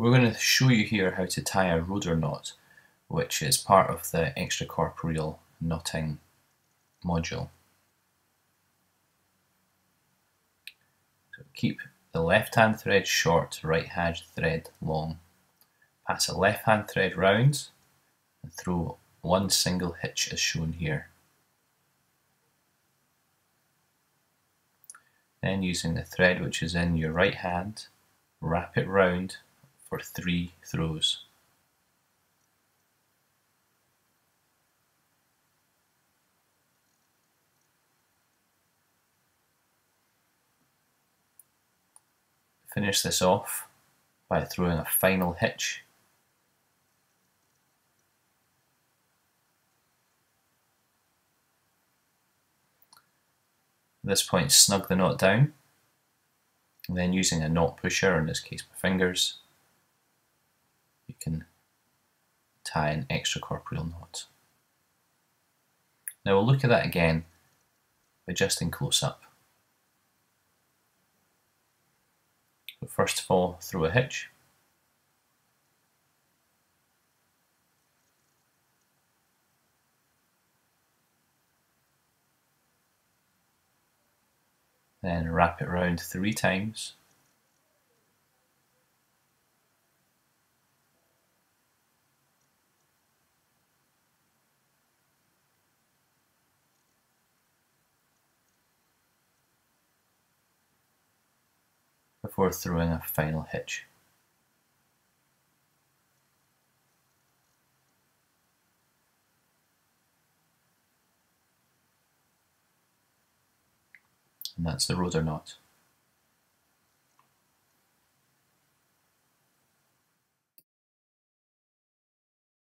We're going to show you here how to tie a Roeder knot, which is part of the extracorporeal knotting module. So keep the left hand thread short, right hand thread long. Pass a left hand thread round and throw one single hitch as shown here. Then using the thread which is in your right hand, wrap it round for three throws. Finish this off by throwing a final hitch At this point, snug the knot down. And then using a knot pusher, in this case my fingers, can tie an extracorporeal knot. Now we'll look at that again, adjusting close up. So first of all, throw a hitch. Then wrap it around three times. Before throwing a final hitch. and that's the Roeder knot.